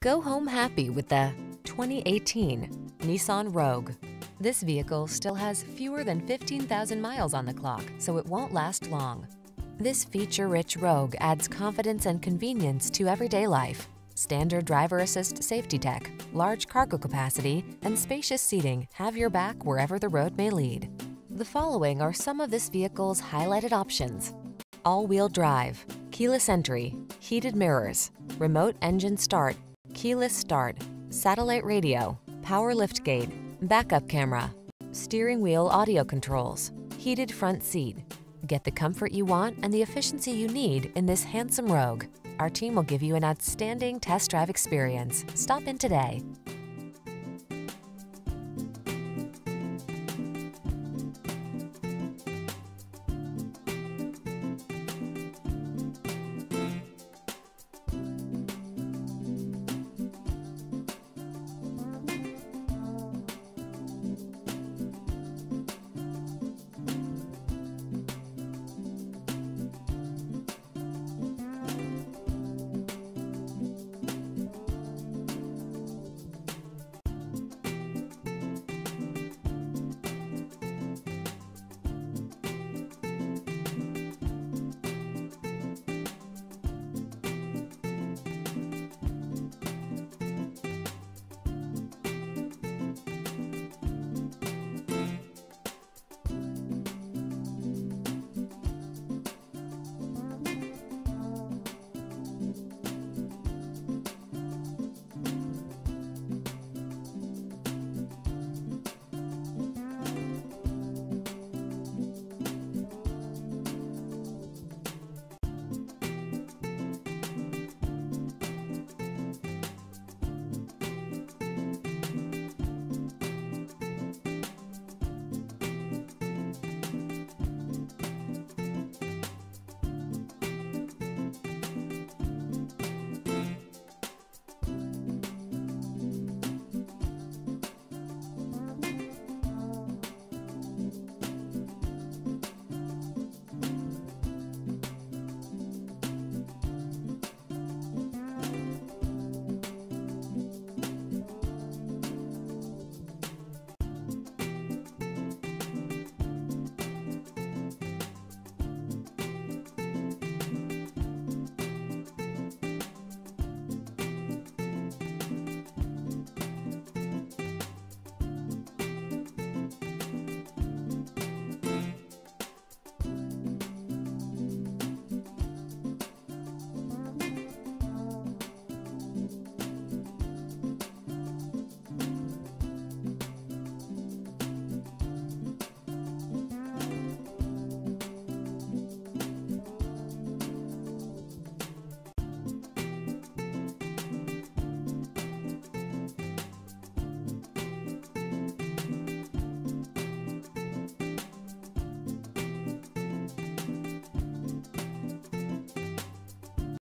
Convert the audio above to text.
Go home happy with the 2018 Nissan Rogue. This vehicle still has fewer than 15,000 miles on the clock, so it won't last long. This feature-rich Rogue adds confidence and convenience to everyday life. Standard driver assist safety tech, large cargo capacity, and spacious seating have your back wherever the road may lead. The following are some of this vehicle's highlighted options. All-wheel drive, keyless entry, heated mirrors, remote engine start, keyless start, satellite radio, power liftgate, backup camera, steering wheel audio controls, heated front seat. Get the comfort you want and the efficiency you need in this handsome Rogue. Our team will give you an outstanding test drive experience. Stop in today.